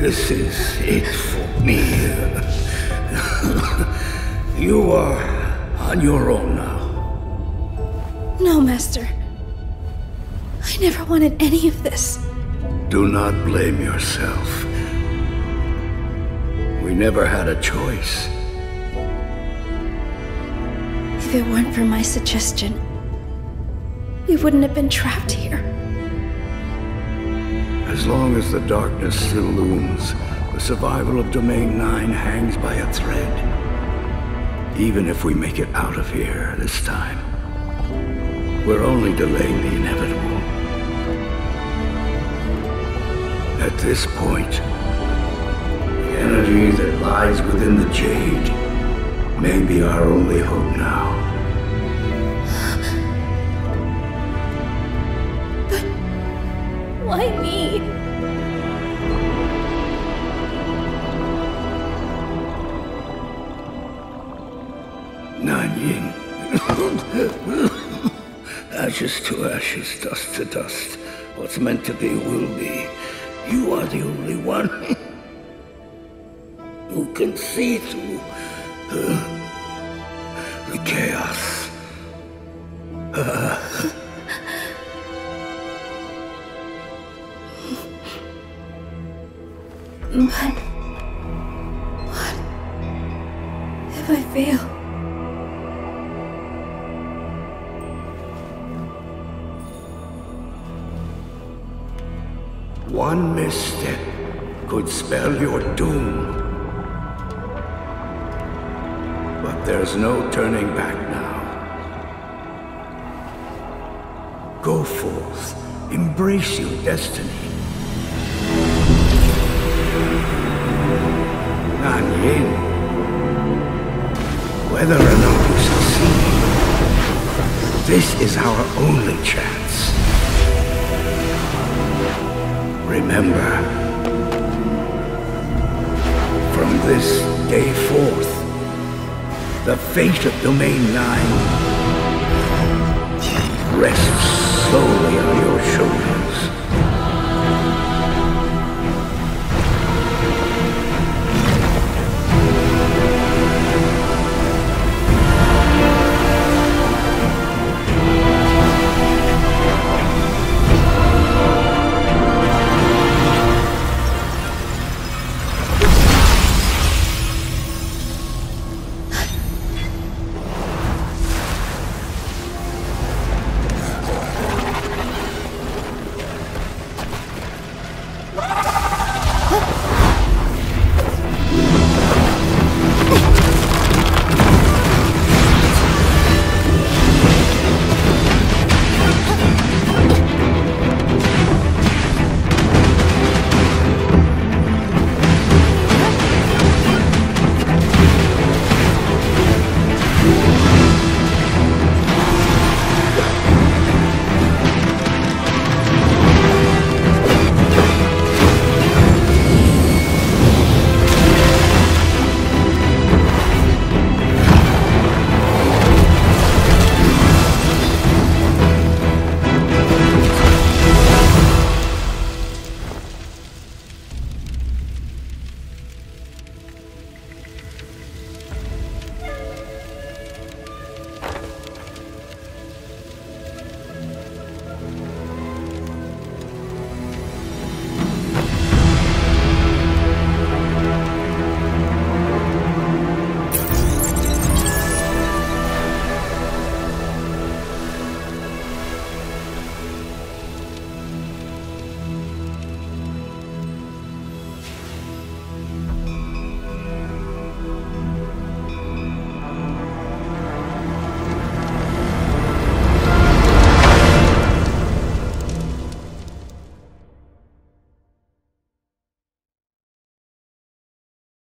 This is it for me. you are on your own now. No, Master. I never wanted any of this. Do not blame yourself. We never had a choice. If it weren't for my suggestion, we wouldn't have been trapped here. As long as the darkness still looms, the survival of Domain 9 hangs by a thread. Even if we make it out of here this time, we're only delaying the inevitable. At this point, the energy that lies within the Jade may be our only hope now. Why me? Nan Yin. ashes to ashes, dust to dust. What's meant to be will be. You are the only one who can see through uh, the chaos. But what if I fail? One misstep could spell your doom. But there's no turning back now. Go forth. Embrace your destiny. Nan Yin. Whether or not you succeed, this is our only chance. Remember, from this day forth, the fate of Domain 9 rests solely on your shoulders.